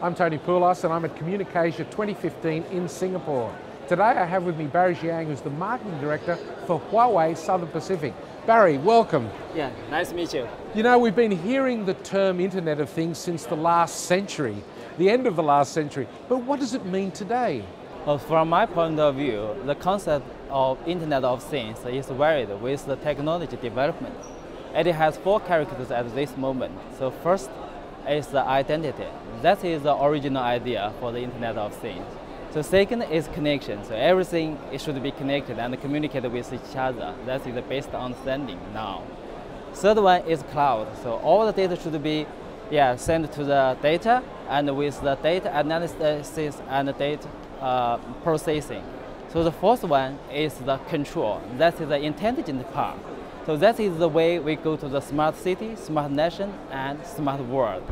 I'm Tony Poulos and I'm at Communicasia 2015 in Singapore. Today I have with me Barry Jiang, who's the Marketing Director for Huawei Southern Pacific. Barry, welcome. Yeah, nice to meet you. You know, we've been hearing the term Internet of Things since the last century, the end of the last century, but what does it mean today? Well, from my point of view, the concept of Internet of Things is varied with the technology development. And it has four characters at this moment. So first is the identity. That is the original idea for the Internet of Things. So second is connection. So everything it should be connected and communicate with each other. That is the best understanding now. Third one is cloud. So all the data should be yeah, sent to the data and with the data analysis and data uh, processing. So the fourth one is the control. That is the intelligent part. So that is the way we go to the smart city, smart nation, and smart world.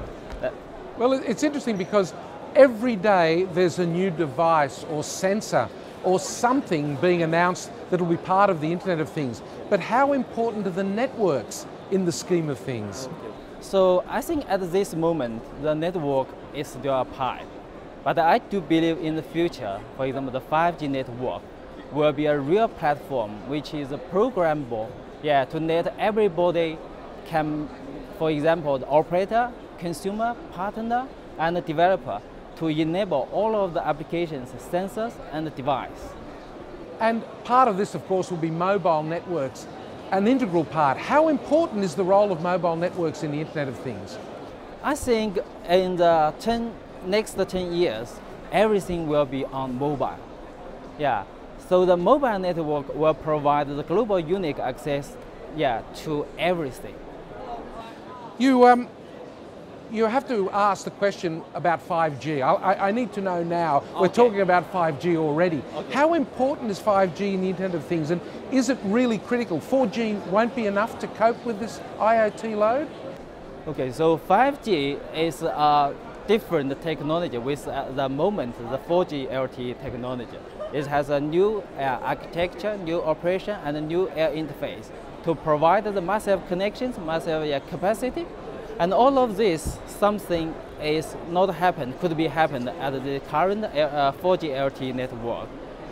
Uh, well, it's interesting because every day there's a new device or sensor or something being announced that will be part of the Internet of Things. But how important are the networks in the scheme of things? So I think at this moment, the network is still a pipe. But I do believe in the future, for example, the 5G network will be a real platform which is programmable yeah, to let everybody can, for example, the operator, consumer, partner, and the developer to enable all of the applications, sensors, and the device. And part of this, of course, will be mobile networks, an integral part. How important is the role of mobile networks in the Internet of Things? I think in the 10, next 10 years, everything will be on mobile. Yeah, so the mobile network will provide the global unique access yeah, to everything. You, um, you have to ask the question about 5G. I, I need to know now. Okay. We're talking about 5G already. Okay. How important is 5G in the Internet of Things and is it really critical? 4G won't be enough to cope with this IoT load? Okay, so 5G is a different technology with uh, the moment the 4G LTE technology. It has a new uh, architecture, new operation, and a new air interface to provide the massive connections, massive uh, capacity, and all of this, something is not happened, could be happened at the current uh, 4G LTE network.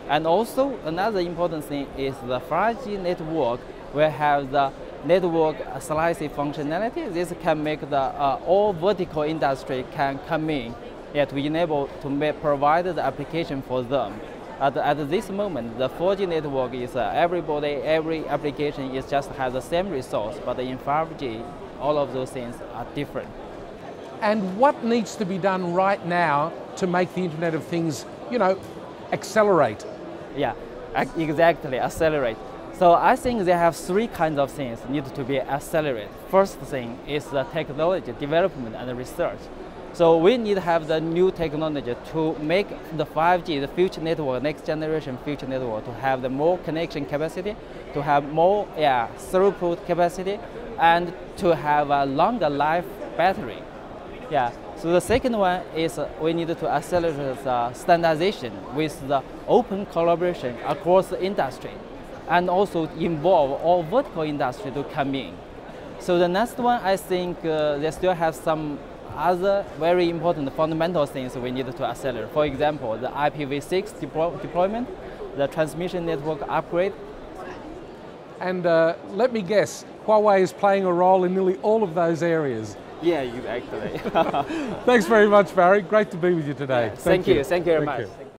And also, another important thing is the 5G network will have the network slicing functionality. This can make the uh, all vertical industry can come in yeah, to enable to make, provide the application for them. At, at this moment, the 4G network is uh, everybody, every application is just has the same resource, but in 5G, all of those things are different. And what needs to be done right now to make the Internet of Things, you know, accelerate? Yeah, exactly, accelerate. So I think they have three kinds of things need to be accelerated. First thing is the technology development and research. So we need to have the new technology to make the 5G, the future network, next generation future network, to have the more connection capacity, to have more yeah, throughput capacity, and to have a longer life battery. Yeah. So the second one is we need to accelerate the standardization with the open collaboration across the industry and also involve all vertical industry to come in. So the next one, I think uh, they still have some other very important fundamental things we need to accelerate. For example, the IPv6 deploy deployment, the transmission network upgrade. And uh, let me guess, Huawei is playing a role in nearly all of those areas. Yeah, you actually. Thanks very much, Barry. Great to be with you today. Yeah, thank, thank, you. you. Thank you very thank much. You.